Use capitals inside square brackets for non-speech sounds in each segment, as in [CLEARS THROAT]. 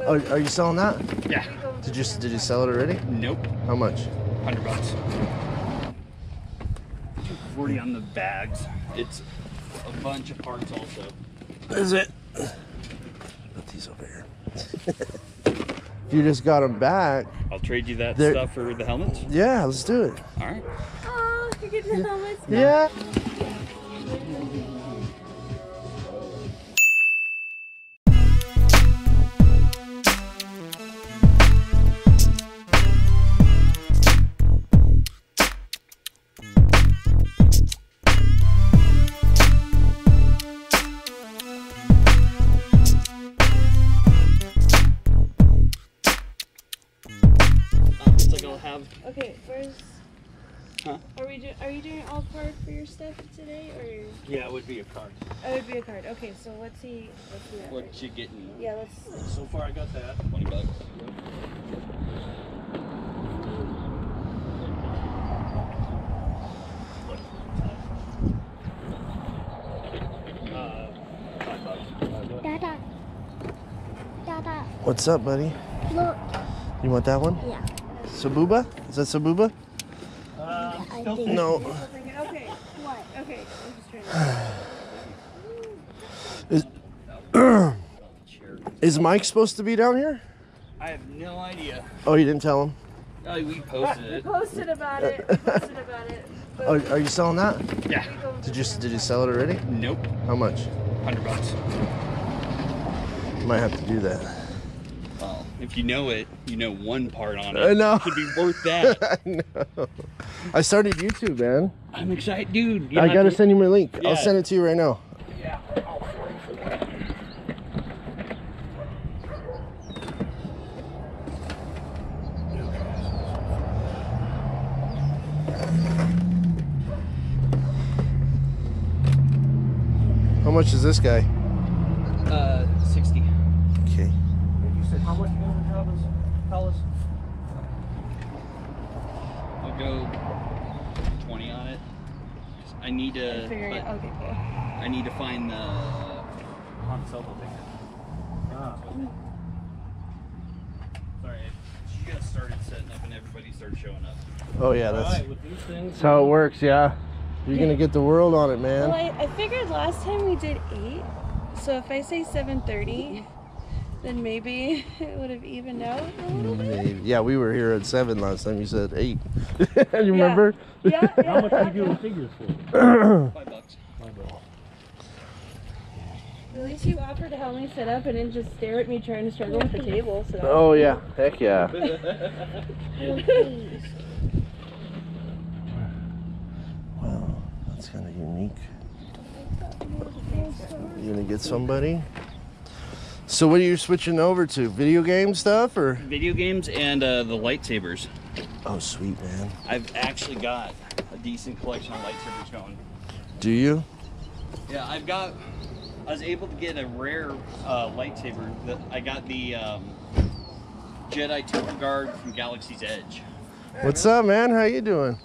Oh, are you selling that? Yeah. Did you did you sell it already? Nope. How much? Hundred bucks. Two forty on the bags. It's a bunch of parts also. Is it? Put these over here. If [LAUGHS] you just got them back. I'll trade you that They're- stuff for the helmets. Yeah, let's do it. All right. Oh, you're getting the helmets. Yeah. Card your stuff today, or? Yeah, it would be a card. Oh, it would be a card. Okay, so let's see. Let's see that. What first. you getting? Yeah, let's. So far, I got that. Twenty bucks. Uh, five bucks. Dada. Dada. What's up, buddy? Look. You want that one? Yeah. Sabuba? Is that Sabuba? Uh, I still think. No. Okay. What? Okay. I'm just trying to. [SIGHS] Is [CLEARS THROAT] is Mike supposed to be down here? I have no idea. Oh, you didn't tell him. Oh, we posted We it. posted about it. We posted about it. But [LAUGHS] Oh, are you selling that? Yeah. Did you did you sell it already? Nope. How much? Hundred bucks. You might have to do that. If you know it, you know one part on it. I know. It could be worth that. [LAUGHS] I know. I started YouTube, man. I'm excited, dude. You I gotta to- send you my link. I'll send it to you right now. Yeah. I'll fall for that. How much is this guy? Uh, sixty. Okay. You said how much you going to Travis? Palace? I'll go twenty on it. 'Cause I need to. Figure it fi- out. Okay, cool. I need to find the Han Solo ticket. Ah. Sorry, you guys started setting up and everybody started showing up. Oh yeah, that's, Alright, with these things. that's how it works. Yeah. You're gonna get the world on it, man. Well, I, I figured last time we did eight, so if I say seven thirty, then maybe [LAUGHS] it would have evened out a little bit. Yeah, we were here at seven last time. You said eight. [LAUGHS] you remember? Yeah. yeah. [LAUGHS] How much are you doing figures for? [CLEARS THROAT] Five bucks. At least you offered to help me set up and didn't just stare at me trying to struggle with the table. So. Oh yeah. Heck yeah. That's kind of unique. You gonna get somebody? So what are you switching over to? Video game stuff or? Video games and uh, the lightsabers. Oh sweet man. I've actually got a decent collection of lightsabers going. Do you? Yeah, I've got. I was able to get a rare uh, lightsaber. That I got the um, Jedi Temple Guard from Galaxy's Edge. What's up, man? How you doing?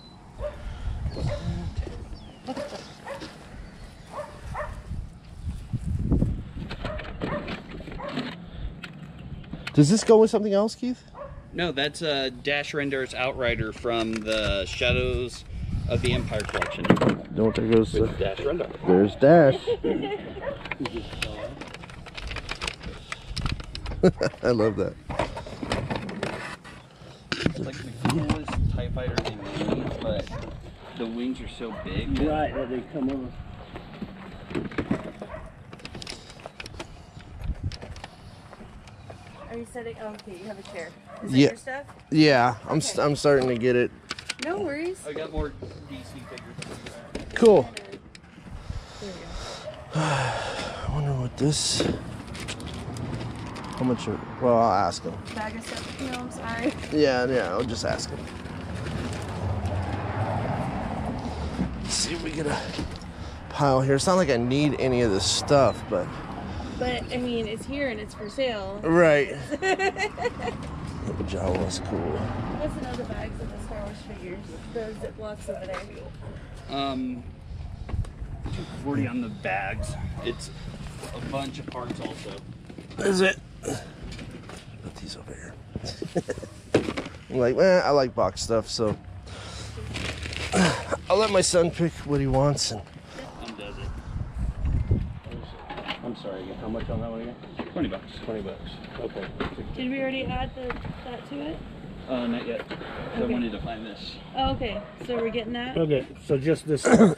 Does this go with something else, Keith? No, that's uh, Dash Rendar's Outrider from the Shadows of the Empire collection. No, there goes. With Dash Rendar. There's Dash. [LAUGHS] [LAUGHS] I love that. It's like the coolest TIE fighter in wings, but the wings are so big. that- Right, that they come over. Are you setting? Oh, okay, you have a chair. Is Yeah. that your stuff? Yeah, I'm st- I'm starting to get it. No worries. I got more DC figures. Cool. There you [SIGHS] I wonder what this. How much? Are, well, I'll ask him. go. Bag of stuff. No, I'm sorry. Yeah, yeah, I'll just ask him. See if we get a pile here. It's not like I need any of this stuff, but But I mean, it's here and it's for sale. right. [LAUGHS] The Jawa's cool. What's in other bags of the Star Wars figures? The Ziplocs over there. Um, 240 on the bags. It's a bunch of parts also. Is it? Put these [LAUGHS] I'm like, man, I like box stuff, so I'll let my son pick what he wants. And Undoes it. I'm sorry again. How much on that one again? 20 bucks. 20 bucks. Okay. Did we already add the that to it? Uh, not yet. I Okay. wanted to find this. Oh, okay. So we're getting that. Okay, so just this. [COUGHS]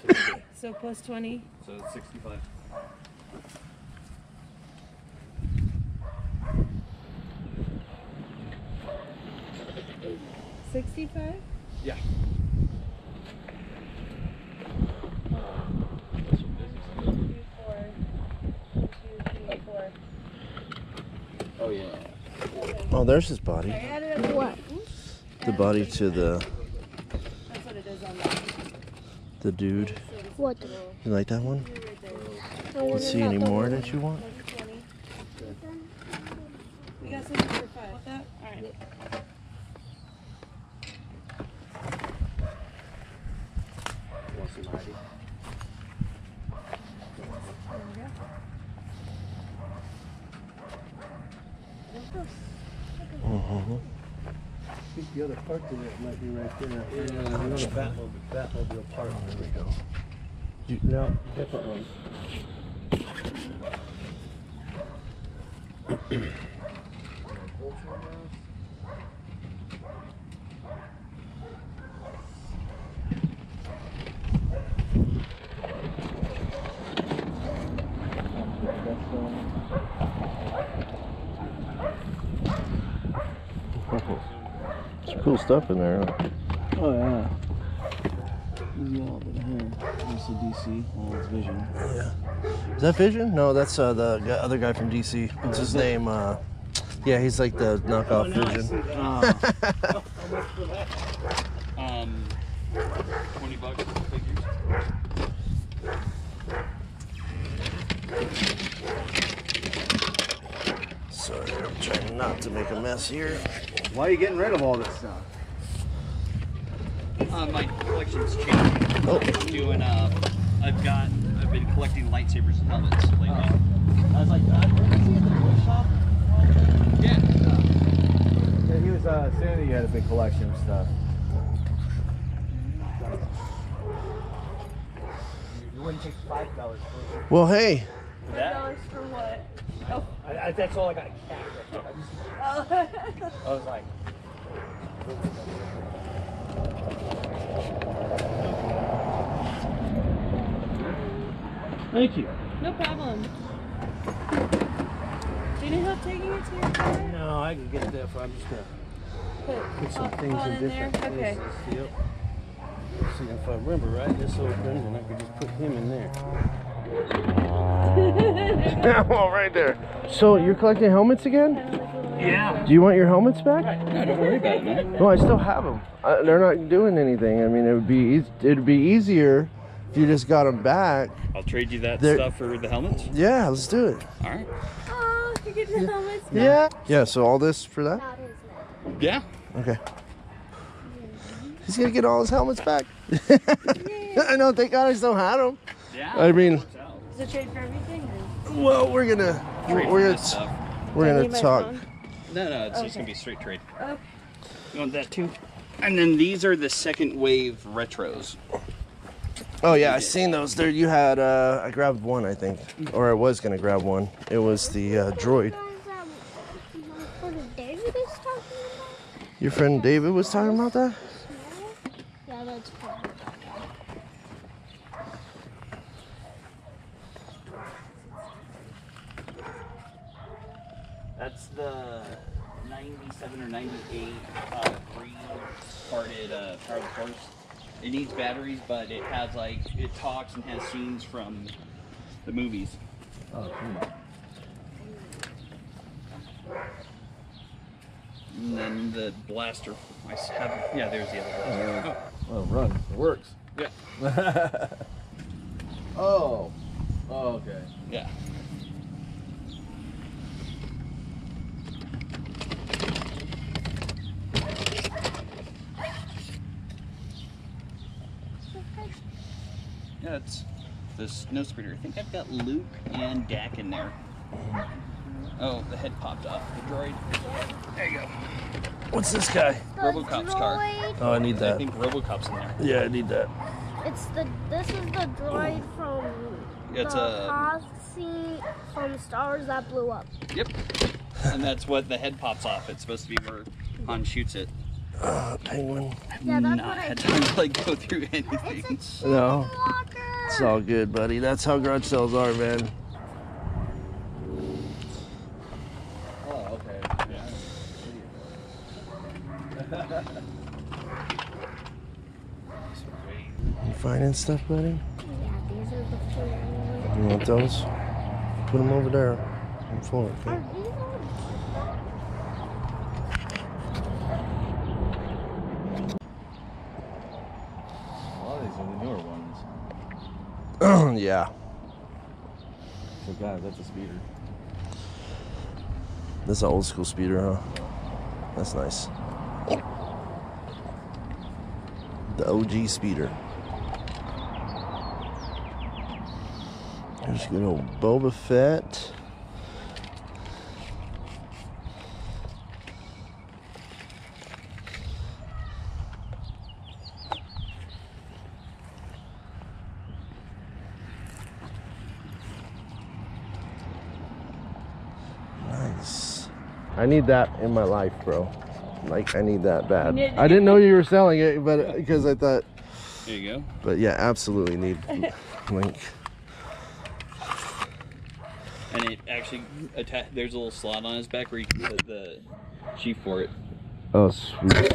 So plus twenty. So it's 65. Sixty-five. Yeah. Two, four. Two, three, four. Oh, yeah. oh, there's his body. I added up what? The body to the That's what it is on that. the dude. What? You like that one? I wanna Let's see any more that you want. Plus. We got something for five. Want that? All right. Want some ID? Mhm. I think the other part of it might be right there. Yeah, another Batmobile, Batmobile part. There we go. You- No, different one. Cool stuff in there. huh? Oh yeah. Easy all but here. This is DC. Well, it's Vision. Is that Vision? No, that's uh, the guy, other guy from DC. What's his name? Uh, yeah, he's like the knockoff Vision. [LAUGHS] Um, 20 bucks for the figures. Sorry, I'm trying not to make a mess here. Why are you getting rid of all this stuff? Uh, my collection's changing. Oh. I'm doing, uh, I've got, I've been collecting lightsabers and helmets lately. I was like, uh, is he at the wood shop? Yeah. Yeah, he was uh, saying that you had a big collection of stuff. You wouldn't take five dollars for it. Well, hey, That? Dollars for what? I, I, that's all I got. Cash. oh. I was like, Thank you. no problem. Do you need help taking it to your car? No, I can get that. For, I'm just gonna Put, put some all- things all in in there? different Okay. places. Yep. See if I remember right. This opened, and I could just put him in there. [LAUGHS] well, right there. So you're collecting helmets again? Yeah. Do you want your helmets back? No, don't worry about it, man. No, I still have them. Uh, they're not doing anything. I mean, it would be eas it'd be easier if you just got them back. I'll trade you that There- stuff for the helmets. Yeah, let's do it. All right. Oh, you're getting the helmets back. Yeah. Yeah. So all this for that? That is it. Yeah. Okay. He's gonna get all his helmets back. [LAUGHS] I know. Thank God I still had them. Yeah. I mean, Is it trade for everything? Or? well, we're gonna Trade we're gonna this stuff. we're Do gonna talk. phone? No, no, it's just gonna be straight trade. Okay. You want that too? And then these are the second wave retros. Oh yeah, I seen those. There, you had. uh I grabbed one, I think, or I was gonna grab one. It was the uh, droid. Guys, um, what did David is talking about? Your friend David was talking about that. Yeah, that's probably That's the 97 or 98 uh, green parted uh, Power of the Force. It needs batteries, but it has like it talks and has scenes from the movies. oh, cool. And then the blaster. I have yeah. There's the other blaster. Oh, run. It works. Yeah. [LAUGHS] oh. Oh, okay. Yeah, it's the snow speeder. I think I've got Luke and Dak in there. Oh, the head popped off. The droid. There you go. What's this guy? The Robocop's car. Oh, I need that. I think RoboCop's in there. Yeah, I need that. It's the this is the droid from It's the a posse from Star Wars that blew up. yep. And that's what the head pops off. It's supposed to be where Han shoots it. Uh, penguin. Yeah, that's Not what I had time to like go through anything. It's a No. Skywalker. It's all good, buddy. That's how garage sales are, man. Oh, okay. You finding stuff, buddy? Yeah, these are the four. You want those? Put them over there on the floor. Okay? Are these all A lot of these are the newer ones. Yeah. So, guys, that's a speeder. That's an old school speeder, huh? That's nice. The OG speeder. There's good old Boba Fett. Nice. I need that in my life, bro. Like I need that bad. I didn't know you were selling it, but uh, because I thought, There you go. but yeah, absolutely need [LAUGHS] Link. And it actually atta- there's a little slot on his back where you can put the sheath for it. Oh, sweet.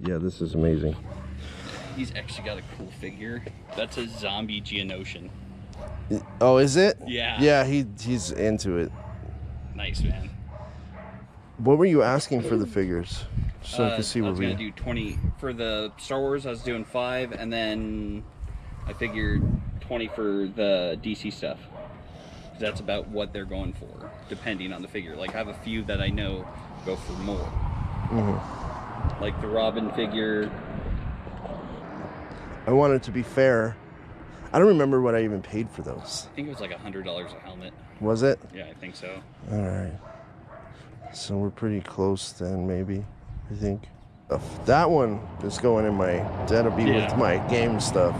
Yeah, this is amazing. He's actually got a cool figure. That's a zombie Geonosian. Oh, is it? Yeah. Yeah, he he's into it. Nice man. What were you asking for the figures? So I Uh, can see I what was we. gonna do 20 for the Star Wars. I was doing five, and then I figured 20 for the DC stuff. 'Cause That's about what they're going for, depending on the figure. Like I have a few that I know go for more. Mm-hmm. Like the Robin figure. I wanted to be fair. I don't remember what I even paid for those. I think it was like a hundred dollars a helmet. Was it? Yeah, I think so. All right. So we're pretty close then, maybe. I think. Uh, That one is going in my. That'll be Yeah. with my game stuff.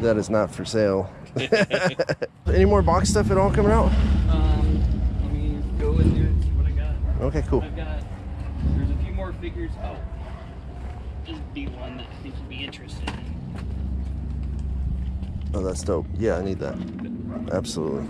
That is not for sale. [LAUGHS] Any more box stuff at all coming out? Um, let me go in there and see what I got. Okay, cool. I've got. There's a few more figures. Oh, this would be one that I think you'd be interested in. Oh, that's dope. Yeah, I need that. Absolutely.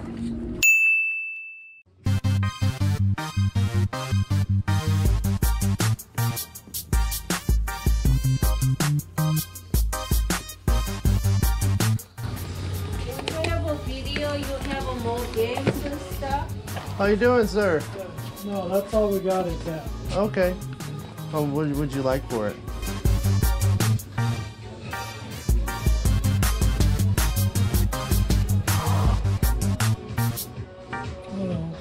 How you doing, sir? No, that's all we got is that. Okay. Oh, what would you like for it? I don't know,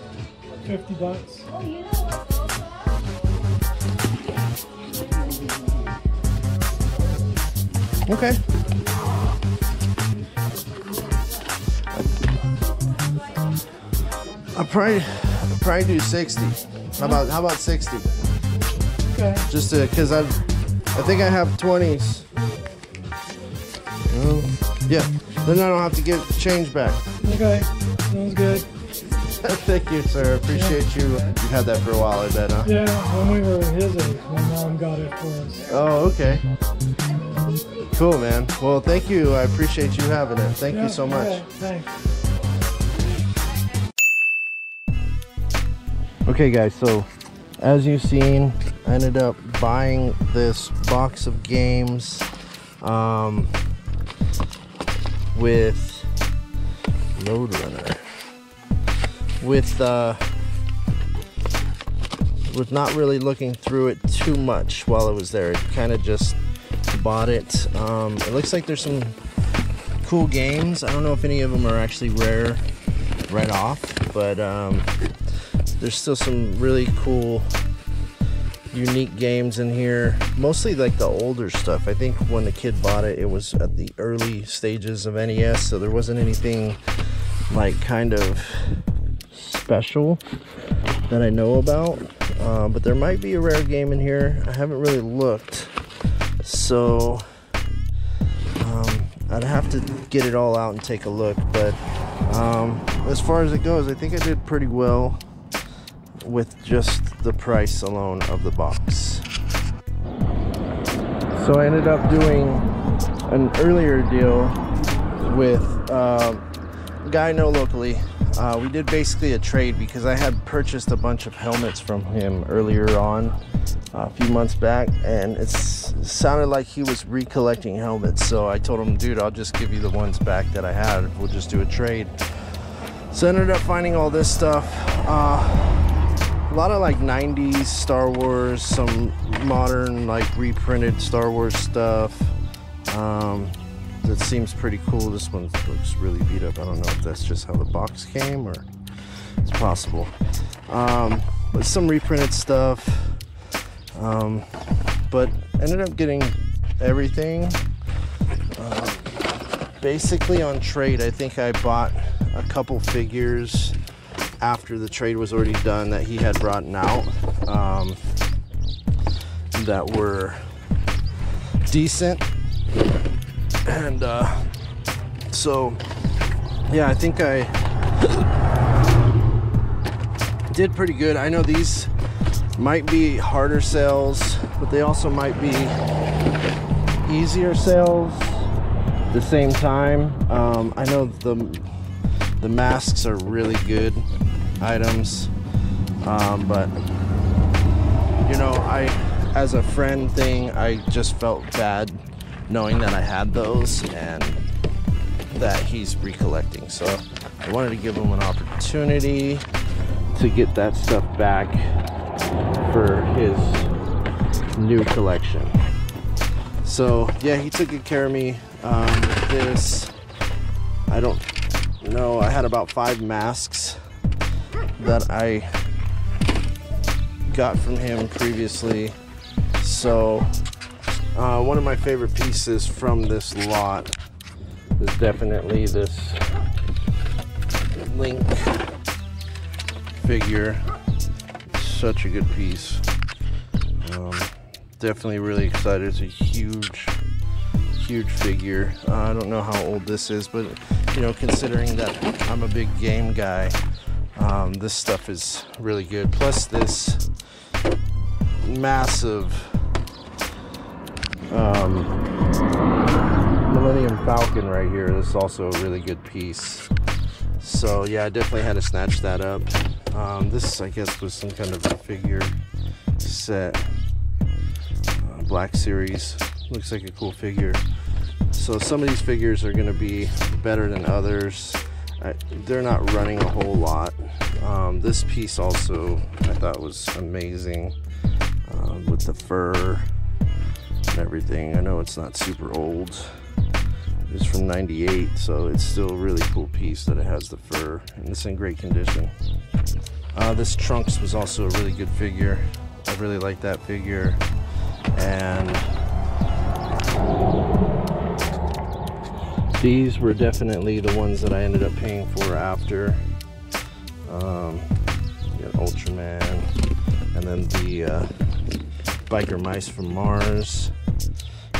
50 bucks. Oh, you know what? Okay. I'll probably, I'll probably do 60. How about how about 60? Okay. Just to, cause I've, I think I have 20s. Um, yeah, then I don't have to get change back. Okay. Sounds good. [LAUGHS] Thank you, sir. Appreciate you. You've had that for a while, I bet, huh? Yeah, when we were his age, my mom got it for us. Oh, okay. Cool, man. Well, thank you. I appreciate you having it. Thank Yeah, you so much. okay, Thanks. Okay, guys, so as you've seen, I ended up buying this box of games um, with Lode Runner. With, uh, with not really looking through it too much while it was there. It kind of just bought it. Um, it looks like there's some cool games. I don't know if any of them are actually rare right off, but um, there's still some really cool unique games in here mostly like the older stuff i think when the kid bought it it was at the early stages of nes so there wasn't anything like kind of special that I know about. Uh, but there might be a rare game in here. I haven't really looked. So um, I'd have to get it all out and take a look. But um, as far as it goes, I think I did pretty well with just the price alone of the box. So I ended up doing an earlier deal with uh, a guy I know locally. Uh, we did basically a trade because I had purchased a bunch of helmets from him earlier on uh, a few months back and it sounded like he was recollecting helmets so I told him dude I'll just give you the ones back that I had we'll just do a trade so I ended up finding all this stuff uh, a lot of like 90s Star Wars some modern like reprinted Star Wars stuff. Um, that seems pretty cool. This one looks really beat up. I don't know if that's just how the box came or it's possible. Um, but some reprinted stuff. Um, but ended up getting everything. Uh, basically on trade, I think I bought a couple figures after the trade was already done that he had brought out um, that were decent. And uh, so, yeah, I think I did pretty good. I know these might be harder sales, but they also might be easier sales at the same time. Um, I know the the masks are really good items, um, but you know, I as a friend thing, I just felt bad knowing that I had those and that he's recollecting. So I wanted to give him an opportunity to get that stuff back for his new collection. So yeah, he took good care of me. Um, this, I don't know, I had about five masks that I got from him previously. So uh, one of my favorite pieces from this lot is definitely this Link figure such a good piece. Um, definitely really excited. It's a huge, huge figure. Uh, I don't know how old this is, but you know, considering that I'm a big game guy, um, this stuff is really good. Plus, this massive um, Millennium Falcon right here is also a really good piece. So yeah, I definitely had to snatch that up. Um, this, I guess, was some kind of a figure set. Uh, Black Series. Looks like a cool figure. So some of these figures are going to be better than others. I, they're not running a whole lot. Um, this piece also I thought was amazing uh, with the fur and everything. I know it's not super old. It's from 98, so it's still a really cool piece that it has the fur and it's in great condition. Uh, this Trunks was also a really good figure. I really like that figure. And these were definitely the ones that I ended up paying for after. Um, got Ultraman, and then the uh, Biker Mice from Mars.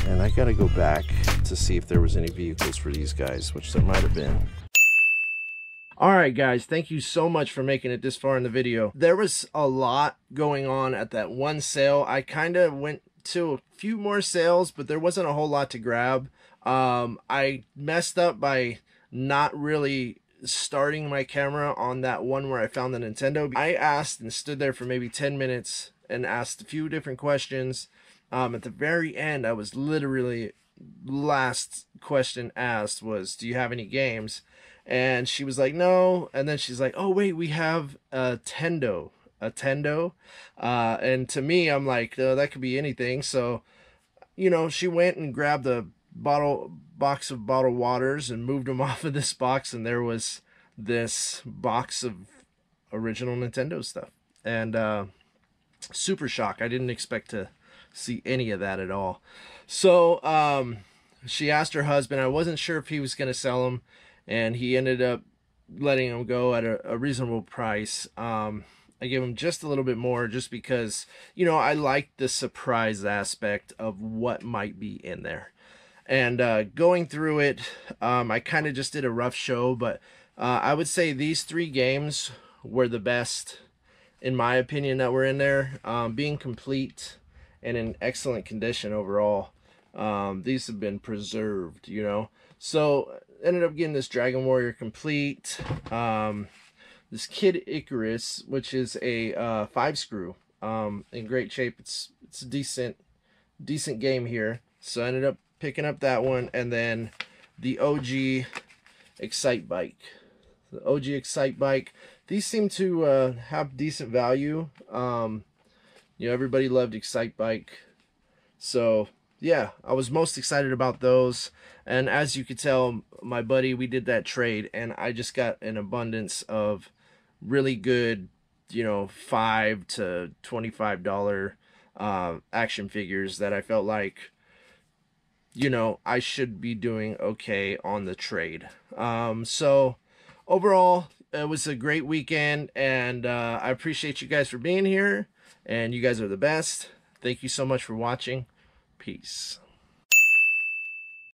And I gotta go back to see if there was any vehicles for these guys, which there might have been. Alright guys, thank you so much for making it this far in the video. There was a lot going on at that one sale. I kind of went to a few more sales, but there wasn't a whole lot to grab. Um, I messed up by not really starting my camera on that one where I found the Nintendo. I asked and stood there for maybe 10 minutes and asked a few different questions. Um, at the very end, I was literally last question asked was, "Do you have any games?" And she was like, "No." And then she's like, "Oh wait, we have a Tendo, a Tendo." Uh, and to me, I'm like, oh, "That could be anything." So, you know, she went and grabbed a bottle box of bottled waters and moved them [LAUGHS] off of this box, and there was this box of original Nintendo stuff. And uh, super shock. I didn't expect to see any of that at all. So um, she asked her husband. I wasn't sure if he was going to sell them, and he ended up letting them go at a, a reasonable price. Um, I gave them just a little bit more just because, you know, I like the surprise aspect of what might be in there. And uh, going through it, um, I kind of just did a rough show, but uh, I would say these three games were the best, in my opinion, that were in there. Um, being complete and in excellent condition overall. Um, these have been preserved, you know. So ended up getting this Dragon Warrior complete. Um, this Kid Icarus, which is a uh, five screw, um, in great shape. It's it's a decent decent game here. So I ended up picking up that one, and then the OG Excitebike. The OG Excitebike. These seem to uh, have decent value. Um, you know, everybody loved Excitebike. So yeah, I was most excited about those. And as you could tell, my buddy, we did that trade, and I just got an abundance of really good, you know, five to twenty-five dollar uh, action figures that I felt like, you know, I should be doing okay on the trade. Um, so overall, it was a great weekend, and uh, I appreciate you guys for being here. And you guys are the best. Thank you so much for watching. Peace.